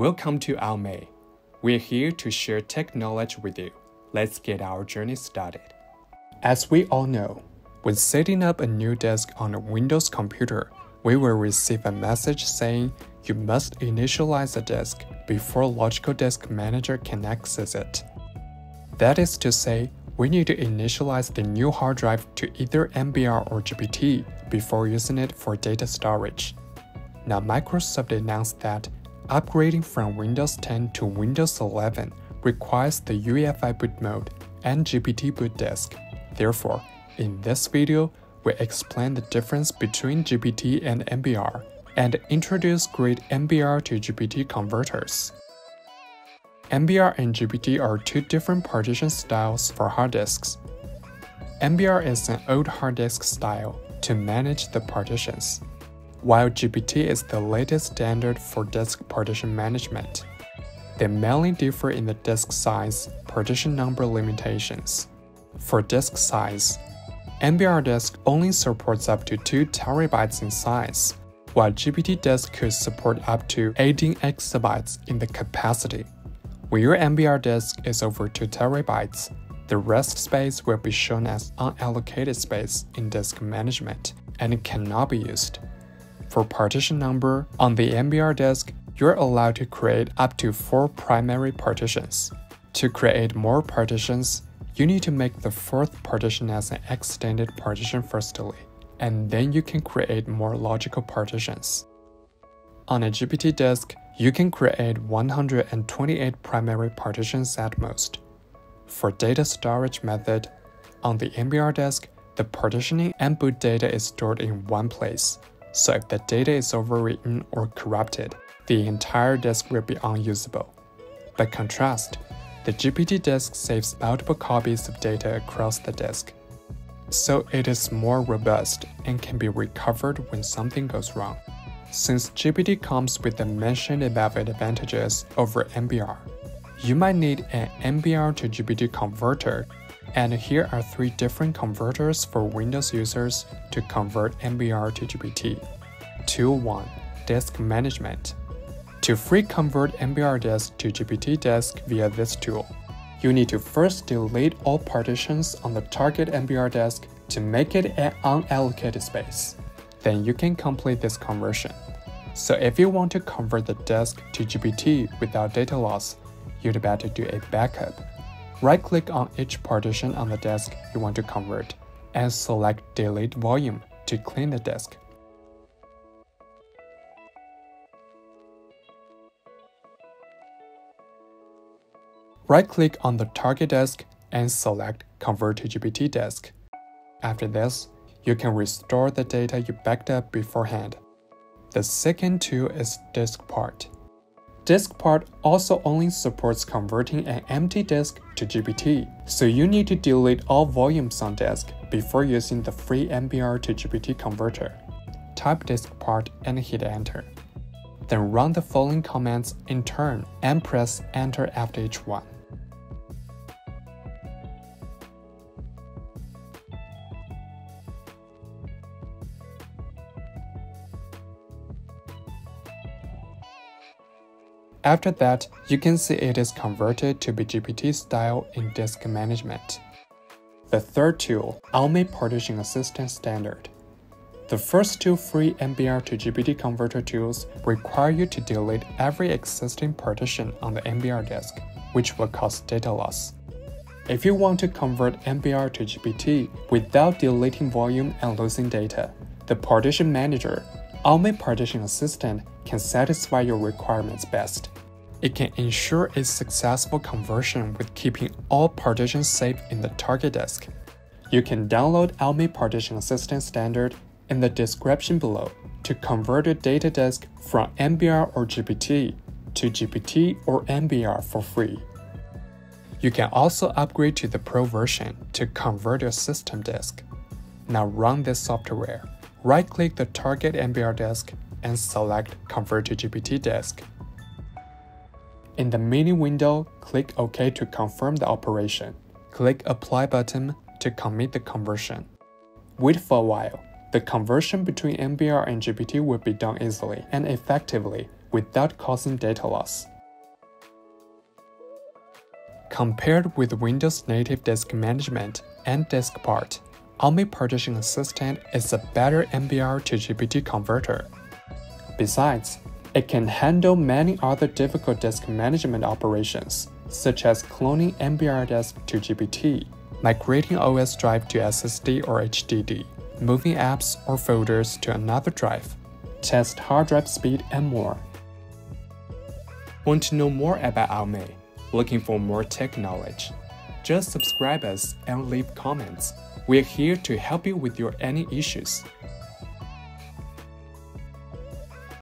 Welcome to AOMEI. We're here to share tech knowledge with you. Let's get our journey started. As we all know, when setting up a new disk on a Windows computer, we will receive a message saying you must initialize the disk before Logical Disk Manager can access it. That is to say, we need to initialize the new hard drive to either MBR or GPT before using it for data storage. Now, Microsoft announced that Upgrading from Windows 10 to Windows 11 requires the UEFI boot mode and GPT boot disk. Therefore, in this video, we explain the difference between GPT and MBR and introduce great MBR to GPT converters. MBR and GPT are two different partition styles for hard disks. MBR is an old hard disk style to manage the partitions while GPT is the latest standard for disk partition management. They mainly differ in the disk size, partition number limitations. For disk size, MBR disk only supports up to 2 terabytes in size, while GPT disk could support up to 18 exabytes in the capacity. When your MBR disk is over 2 terabytes, the rest space will be shown as unallocated space in disk management and it cannot be used. For partition number, on the MBR disk, you're allowed to create up to 4 primary partitions. To create more partitions, you need to make the fourth partition as an extended partition firstly, and then you can create more logical partitions. On a GPT disk, you can create 128 primary partitions at most. For data storage method, on the MBR disk, the partitioning and boot data is stored in one place, so if the data is overwritten or corrupted, the entire disk will be unusable. By contrast, the GPT disk saves multiple copies of data across the disk, so it is more robust and can be recovered when something goes wrong. Since GPT comes with the mentioned above advantages over MBR, you might need an MBR to GPT converter and here are three different converters for Windows users to convert MBR to GPT. Tool 1 Disk Management To free convert MBR disk to GPT disk via this tool, you need to first delete all partitions on the target MBR disk to make it an unallocated space. Then you can complete this conversion. So if you want to convert the disk to GPT without data loss, you'd better do a backup Right-click on each partition on the disk you want to convert, and select Delete Volume to clean the disk. Right-click on the target disk and select Convert to GPT disk. After this, you can restore the data you backed up beforehand. The second tool is DiskPart. DiskPart also only supports converting an empty disk to GPT, so you need to delete all volumes on disk before using the free MBR to GPT converter. Type DiskPart and hit enter. Then run the following commands in turn and press enter after each one. After that, you can see it is converted to BGPT style in disk management. The third tool, AOMEI Partition Assistant Standard. The first two free MBR to GPT converter tools require you to delete every existing partition on the MBR disk, which will cause data loss. If you want to convert MBR to GPT without deleting volume and losing data, the Partition Manager, AOMEI Partition Assistant can satisfy your requirements best. It can ensure a successful conversion with keeping all partitions safe in the target disk. You can download AOMEI Partition Assistant Standard in the description below to convert your data disk from MBR or GPT to GPT or MBR for free. You can also upgrade to the Pro version to convert your system disk. Now run this software. Right-click the target MBR disk and select Convert to GPT disk. In the menu window, click OK to confirm the operation. Click Apply button to commit the conversion. Wait for a while. The conversion between MBR and GPT will be done easily and effectively without causing data loss. Compared with Windows native disk management and DiskPart, AOMEI Partition Assistant is a better MBR to GPT converter. Besides, it can handle many other difficult disk management operations, such as cloning MBR disk to GPT, migrating OS drive to SSD or HDD, moving apps or folders to another drive, test hard drive speed, and more. Want to know more about AOMEI? Looking for more tech knowledge? Just subscribe us and leave comments. We're here to help you with your any issues.